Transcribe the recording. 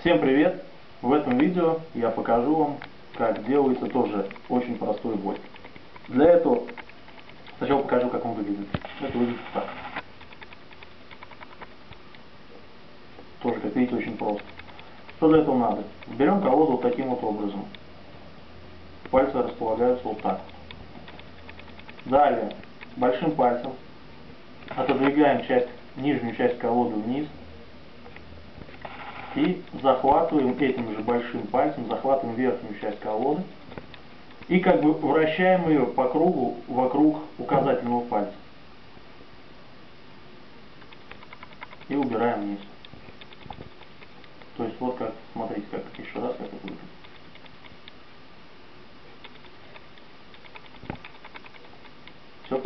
Всем привет! В этом видео я покажу вам, как делается тоже очень простой гвоздь. Для этого сначала покажу, как он выглядит. Это выглядит так. Тоже, как видите, очень просто. Что для этого надо? Берем колоду вот таким вот образом. Пальцы располагаются вот так. Далее, большим пальцем отодвигаем часть, нижнюю часть колоды вниз и захватываем этим же большим пальцем, захватываем верхнюю часть колоды и как бы вращаем ее по кругу вокруг указательного пальца. И убираем вниз. То есть вот как, смотрите, как еще раз, как это выглядит. Все